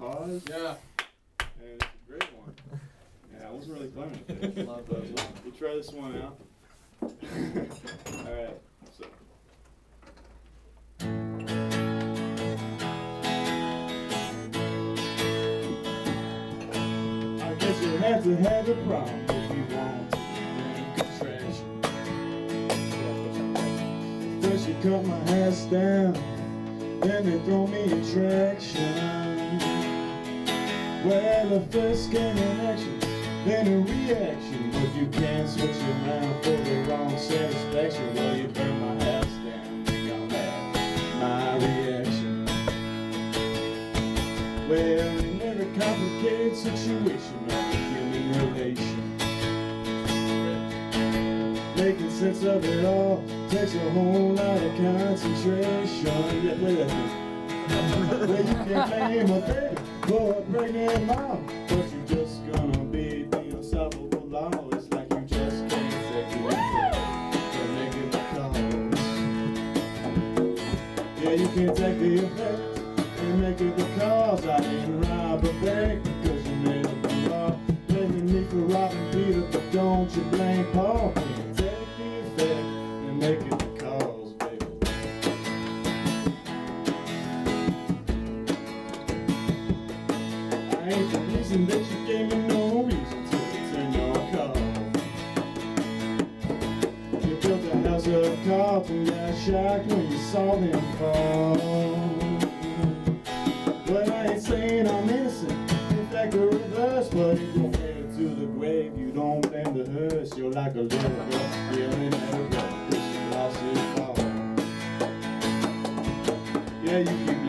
Pause. Yeah. And it's a great one. Yeah, I wasn't really with it. Love those we'll, try this one out. All right. So. I guess you have to have a problem if you want to. First you cut my ass down, then they throw me a traction. Well, the first came an action, then a reaction. But you can't switch around for the wrong satisfaction. Well, you burn my house down, y'all had my reaction. Well, in every complicated situation of a human relation, making sense of it all takes a whole lot of concentration. That thing. Well, you can blame a baby for pregnant mom, but you just gonna be the unstoppable law. It's like you just can't the effect for making the calls. Yeah, you can't take the effect and make it the cause. I didn't rob a bank because you made up the law. Blaming me for robbing Peter, but don't you blame Paul. Reason that you gave me no reason to return your call. You built a house of cards and got shocked when you saw them fall. But I ain't saying I'm innocent, in fact the reverse, but if you're headed to the grave, you don't blame the hearse. You're like a little girl feeling at a you lost your car. Yeah, you keep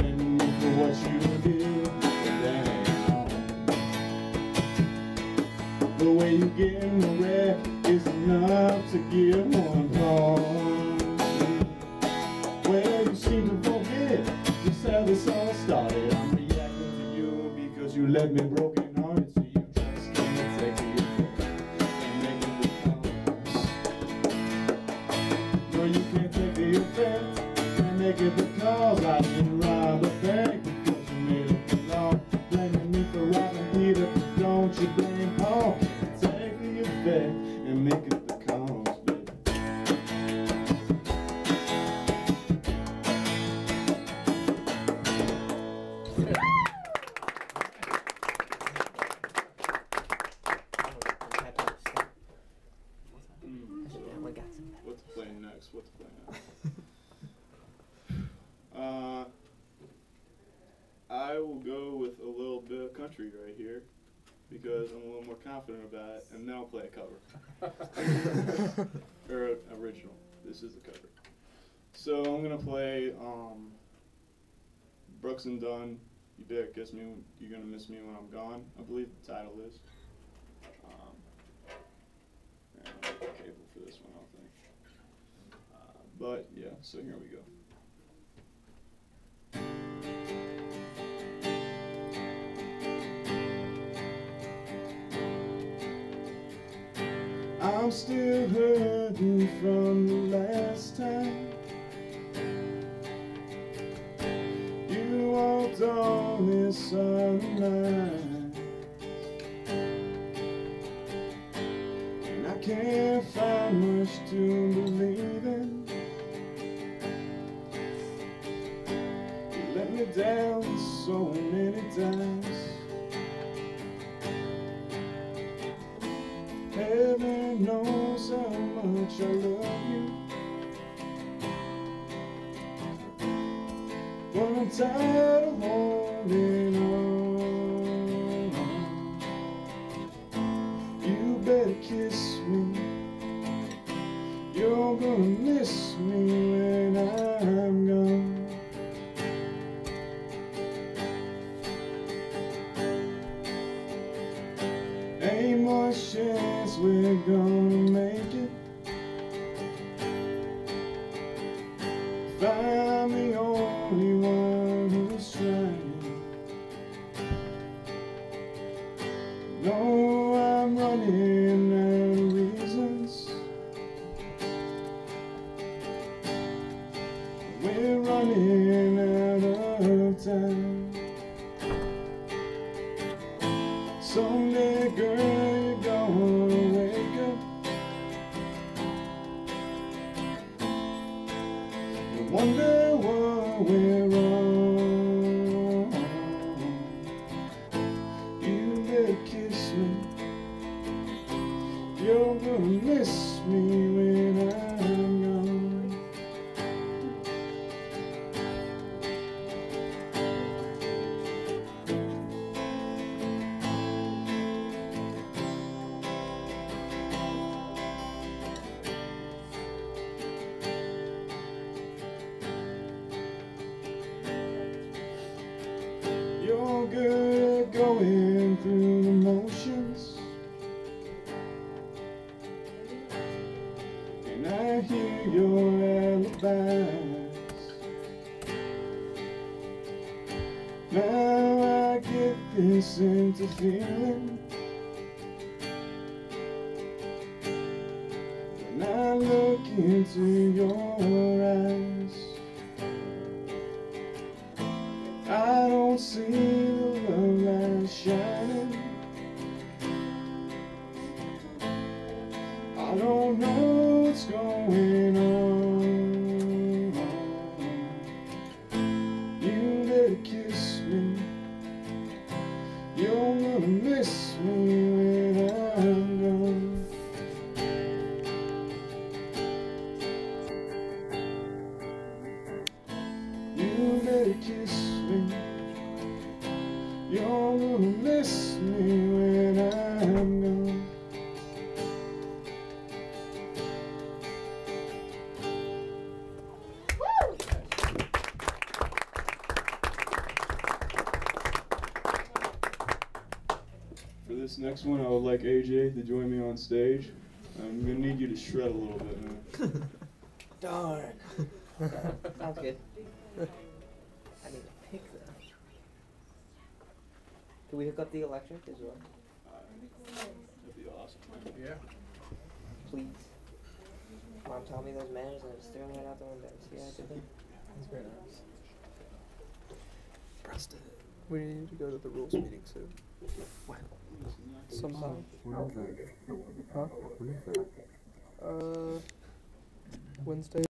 this all started. I'm reacting to you because you left me broken hearted, so you just can't take effect and make it the. No, you can't take the effect and make it the cause. I didn't next? What to play uh, I will go with a little bit of country right here because I'm a little more confident about it, and then I'll play a cover or a, original. This is a cover. So I'm gonna play um, Brooks and Dunn. You better kiss me. When, you're gonna miss me when I'm gone. I believe the title is. Um, and I don't have a cable for this one, I don't think. Uh, but yeah, so here we go. I'm still hurting from the last time you walked on this sunlight, and I can't find much to believe in. Down so many times. Heaven knows how much I love you. But I'm tired of holding on. You better kiss me. You're gonna miss me Chance we're gonna make it. If I'm the only one who's trying. No, I'm running out of reasons. We're running out of time. good, girl, miss me when I'm gone. You're good at going this into feeling. When I look into your eyes. I don't see the love light shining. You better kiss me. You're gonna miss me when I'm gone. For this next one, I would like AJ to join me on stage. I'm gonna need you to shred a little bit now. Darn. Sounds good. I need to pick them. Can we hook up the electric as well, That'd be awesome. Yeah. please? Mom taught me those manners and I just threw them right out the window. See how I did that? That's very nice. Preston. We need to go to the rules meeting soon. Somehow. Huh? Uh, Wednesday.